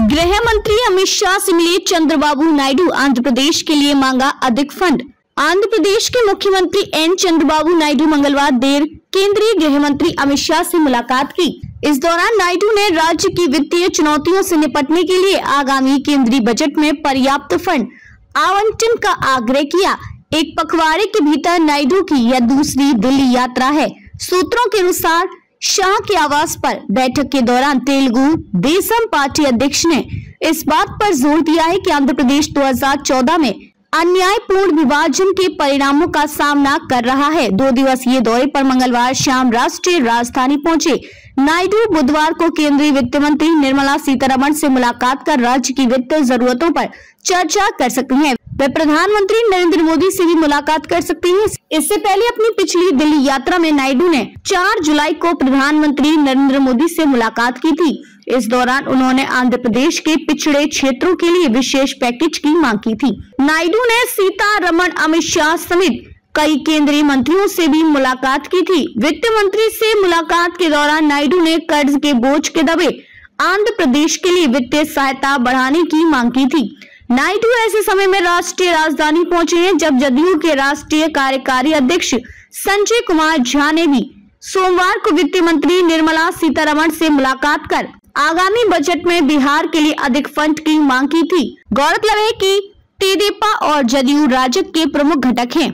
गृह मंत्री अमित शाह से मिले चंद्रबाबू नायडू आंध्र प्रदेश के लिए मांगा अधिक फंड। आंध्र प्रदेश के मुख्यमंत्री एन चंद्रबाबू नायडू मंगलवार देर केंद्रीय गृह मंत्री अमित शाह से मुलाकात की। इस दौरान नायडू ने राज्य की वित्तीय चुनौतियों से निपटने के लिए आगामी केंद्रीय बजट में पर्याप्त फंड आवंटन का आग्रह किया। एक पखवाड़े के भीतर नायडू की यह दूसरी दिल्ली यात्रा है। सूत्रों के अनुसार शाह के आवास पर बैठक के दौरान तेलुगु देशम पार्टी अध्यक्ष ने इस बात पर ज़ोर दिया है कि आंध्र प्रदेश 2014 में अन्यायपूर्ण विभाजन के परिणामों का सामना कर रहा है दो दिवसीय दौरे पर मंगलवार शाम राष्ट्रीय राजधानी पहुँचे नायडू बुधवार को केंद्रीय वित्त मंत्री निर्मला सीतारमण से मुलाकात कर राज्य की वित्त जरूरतों पर चर्चा कर सकती हैं। वे प्रधानमंत्री नरेंद्र मोदी से भी मुलाकात कर सकती हैं। इससे पहले अपनी पिछली दिल्ली यात्रा में नायडू ने 4 जुलाई को प्रधानमंत्री नरेंद्र मोदी से मुलाकात की थी। इस दौरान उन्होंने आंध्र प्रदेश के पिछड़े क्षेत्रों के लिए विशेष पैकेज की मांग की थी। नायडू ने सीतारमण, अमित शाह समेत कई केंद्रीय मंत्रियों से भी मुलाकात की थी। वित्त मंत्री से मुलाकात के दौरान नायडू ने कर्ज के बोझ के दबे आंध्र प्रदेश के लिए वित्तीय सहायता बढ़ाने की मांग की थी। नायडू ऐसे समय में राष्ट्रीय राजधानी पहुँचे हैं, जब जदयू के राष्ट्रीय कार्यकारी अध्यक्ष संजय कुमार झा ने भी सोमवार को वित्त मंत्री निर्मला सीतारमण से मुलाकात कर आगामी बजट में बिहार के लिए अधिक फंड की मांग की थी। गौरतलब है कि तेदेपा और जदयू राजद के प्रमुख घटक हैं।